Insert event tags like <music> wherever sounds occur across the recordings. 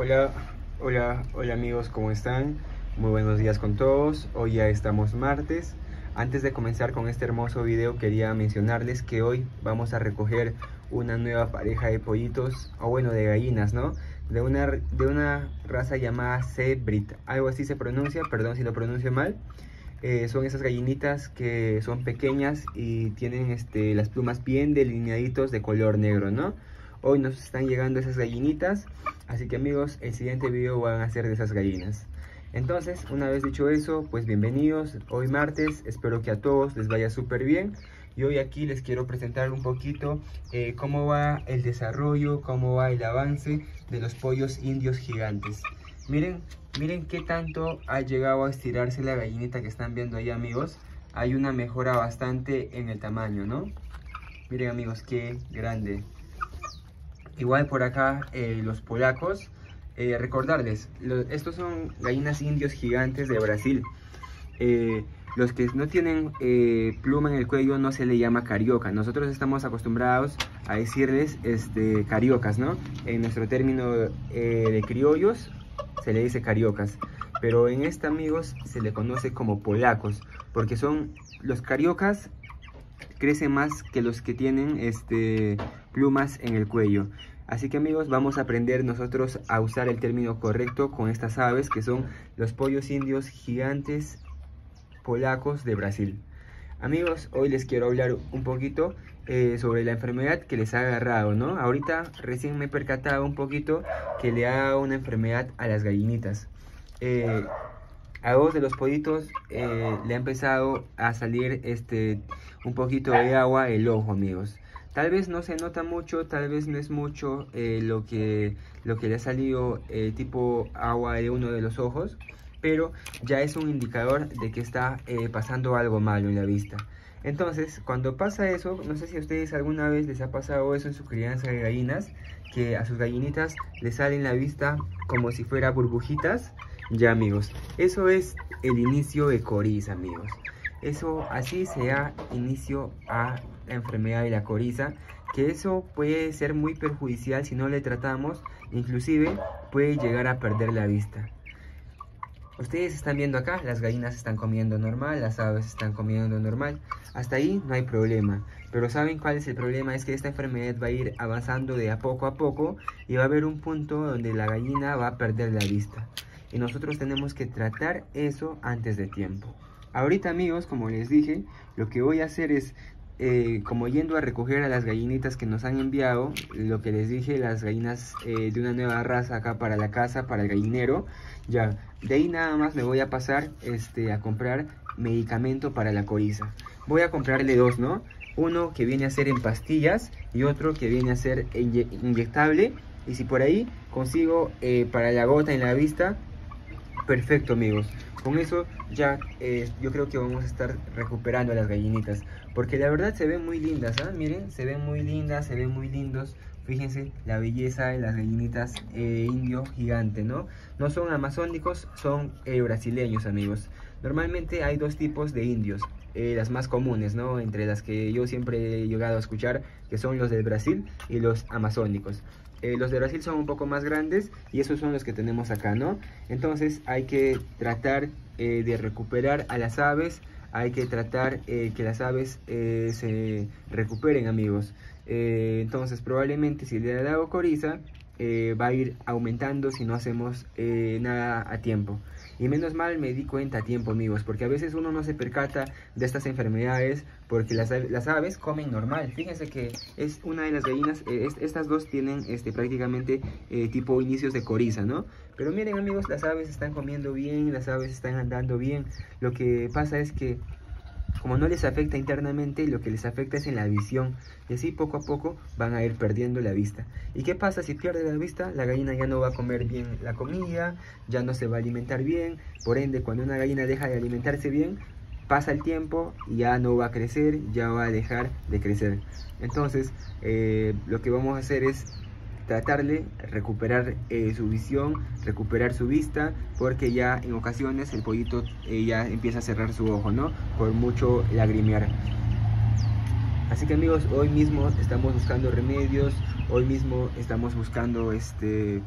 Hola, hola, hola amigos, ¿cómo están? Muy buenos días con todos. Hoy ya estamos martes. Antes de comenzar con este hermoso video quería mencionarles que hoy vamos a recoger una nueva pareja de pollitos, o bueno, de gallinas, ¿no? De una, de una raza llamada Sebrit, algo así se pronuncia, perdón si lo pronuncio mal. Eh, son esas gallinitas que son pequeñas y tienen este, las plumas bien delineaditos de color negro, ¿no? Hoy nos están llegando esas gallinitas, así que amigos, el siguiente video van a ser de esas gallinas. Entonces, una vez dicho eso, pues bienvenidos, hoy martes, espero que a todos les vaya súper bien. Y hoy aquí les quiero presentar un poquito eh, cómo va el desarrollo, cómo va el avance de los pollos indios gigantes. Miren, miren qué tanto ha llegado a estirarse la gallinita que están viendo ahí amigos. Hay una mejora bastante en el tamaño, ¿no? Miren amigos, qué grande. Igual por acá eh, los polacos. Eh, recordarles, estos son gallinas indios gigantes de Brasil. Eh, los que no tienen pluma en el cuello no se le llama carioca. Nosotros estamos acostumbrados a decirles este, cariocas, ¿no? En nuestro término de criollos se le dice cariocas. Pero en este, amigos, se le conoce como polacos. Porque son los cariocas crecen más que los que tienen este, plumas en el cuello. Así que amigos, vamos a aprender nosotros a usar el término correcto con estas aves que son los pollos indios gigantes polacos de Brasil. Amigos, hoy les quiero hablar un poquito eh, sobre la enfermedad que les ha agarrado, ¿no? Ahorita recién me he percatado un poquito que le ha dado una enfermedad a las gallinitas. Eh, a dos de los pollitos eh, le ha empezado a salir este un poquito de agua el ojo amigos tal vez no se nota mucho tal vez no es mucho eh, lo que lo que le ha salido eh, tipo agua de uno de los ojos pero ya es un indicador de que está pasando algo malo en la vista entonces cuando pasa eso no sé si a ustedes alguna vez les ha pasado eso en su crianza de gallinas que a sus gallinitas les sale en la vista como si fuera burbujitas ya amigos, eso es el inicio de coriza amigos. Eso así se da inicio a la enfermedad de la coriza, que eso puede ser muy perjudicial si no le tratamos, inclusive puede llegar a perder la vista. Ustedes están viendo acá, las gallinas están comiendo normal, las aves están comiendo normal. Hasta ahí no hay problema. Pero ¿saben cuál es el problema? Es que esta enfermedad va a ir avanzando de a poco a poco y va a haber un punto donde la gallina va a perder la vista y nosotros tenemos que tratar eso antes de tiempo. Ahorita amigos, como les dije, lo que voy a hacer es eh, como yendo a recoger a las gallinitas que nos han enviado, lo que les dije, las gallinas eh, de una nueva raza acá para la casa, para el gallinero, ya, de ahí nada más me voy a pasar este, a comprar medicamento para la coriza. Voy a comprarle dos, ¿no? Uno que viene a ser en pastillas y otro que viene a ser inyectable. Y si por ahí consigo eh, para la gota en la vista, Perfecto amigos, con eso ya eh, yo creo que vamos a estar recuperando a las gallinitas Porque la verdad se ven muy lindas, ¿ah? Miren, se ven muy lindas, se ven muy lindos Fíjense la belleza de las gallinitas eh, indio gigante, ¿no? No son amazónicos, son eh, brasileños amigos Normalmente hay dos tipos de indios las más comunes, ¿no? Entre las que yo siempre he llegado a escuchar, que son los del Brasil y los amazónicos. Eh, los de Brasil son un poco más grandes y esos son los que tenemos acá, ¿no? Entonces hay que tratar eh, de recuperar a las aves, hay que tratar eh, que las aves se recuperen, amigos. entonces probablemente si le da coriza, va a ir aumentando si no hacemos nada a tiempo. Y menos mal me di cuenta a tiempo, amigos, porque a veces uno no se percata de estas enfermedades porque las, las aves comen normal. Fíjense que es una de las gallinas, eh, estas dos tienen este, prácticamente eh, tipo inicios de coriza, ¿no? Pero miren amigos, las aves están comiendo bien, las aves están andando bien. Lo que pasa es que como no les afecta internamente, lo que les afecta es en la visión. Y así poco a poco van a ir perdiendo la vista. ¿Y qué pasa si pierde la vista? La gallina ya no va a comer bien la comida, ya no se va a alimentar bien. Por ende, cuando una gallina deja de alimentarse bien, pasa el tiempo y ya no va a crecer, ya va a dejar de crecer. Entonces, eh, lo que vamos a hacer es tratarle recuperar eh, su visión, recuperar su vista, porque ya en ocasiones el pollito eh, ya empieza a cerrar su ojo, ¿no? Por mucho lagrimear. Así que amigos, hoy mismo estamos buscando remedios, hoy mismo estamos buscando este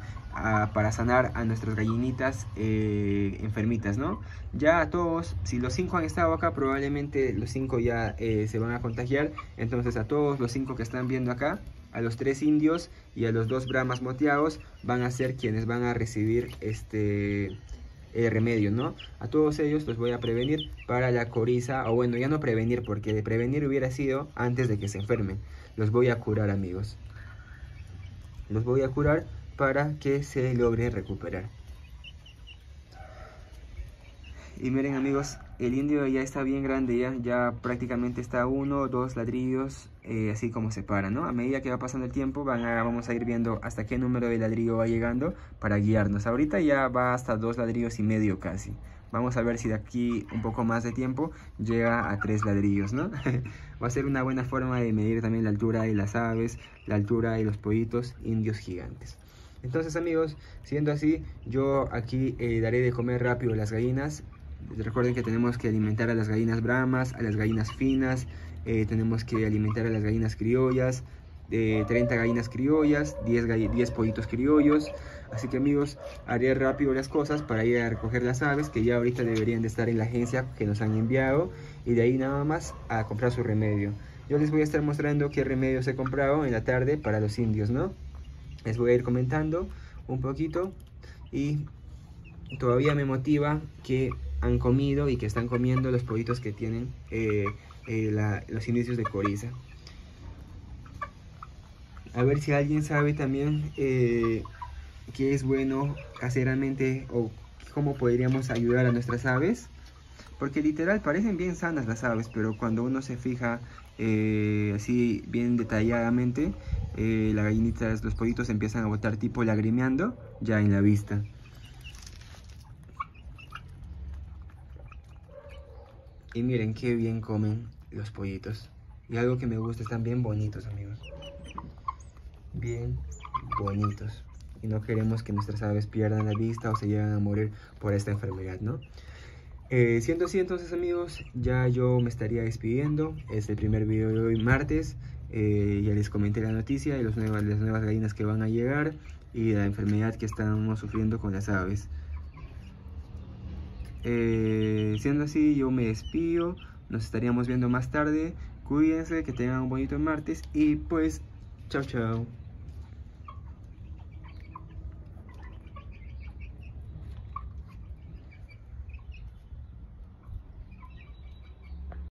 para sanar a nuestras gallinitas eh, enfermitas, ¿no? Ya a todos, si los cinco han estado acá, probablemente los cinco ya se van a contagiar. Entonces a todos los cinco que están viendo acá, a los tres indios y a los dos bramas moteados, van a ser quienes van a recibir este eh, remedio, ¿no? A todos ellos los voy a prevenir para la coriza, o bueno, ya no prevenir, porque de prevenir hubiera sido antes de que se enfermen. Los voy a curar, amigos. Los voy a curar para que se logre recuperar. Y miren amigos, el indio ya está bien grande, ya, prácticamente está uno dos ladrillos, eh, así como se para, ¿no? A medida que va pasando el tiempo, vamos a ir viendo hasta qué número de ladrillo va llegando para guiarnos. Ahorita ya va hasta dos ladrillos y medio casi. Vamos a ver si de aquí un poco más de tiempo llega a tres ladrillos, ¿no? <laughs> va a ser una buena forma de medir también la altura de las aves, la altura de los pollitos indios gigantes. Entonces amigos, siendo así, yo aquí eh, daré de comer rápido las gallinas Recuerden que tenemos que alimentar a las gallinas bramas, a las gallinas finas, eh, tenemos que alimentar a las gallinas criollas, de 30 gallinas criollas, 10, 10 pollitos criollos. Así que amigos, haré rápido las cosas para ir a recoger las aves que ya ahorita deberían de estar en la agencia que nos han enviado y de ahí nada más a comprar su remedio. Yo les voy a estar mostrando qué remedios he comprado en la tarde para los indios, ¿no? Les voy a ir comentando un poquito y todavía me motiva que han comido y que están comiendo los pollitos que tienen eh, eh, los indicios de coriza. A ver si alguien sabe también eh, qué es bueno caseramente o cómo podríamos ayudar a nuestras aves. Porque literal parecen bien sanas las aves, pero cuando uno se fija así bien detalladamente, las gallinitas, los pollitos empiezan a botar tipo lagrimeando ya en la vista. Y miren qué bien comen los pollitos. Y algo que me gusta, están bien bonitos, amigos. Bien bonitos. Y no queremos que nuestras aves pierdan la vista o se lleguen a morir por esta enfermedad, ¿no? Eh, siendo así entonces amigos, ya yo me estaría despidiendo. Es el primer video de hoy martes. Eh, ya les comenté la noticia Eh, siendo así, yo me despido. Nos estaríamos viendo más tarde. Cuídense, que tengan un bonito martes. Y pues, chao, chao.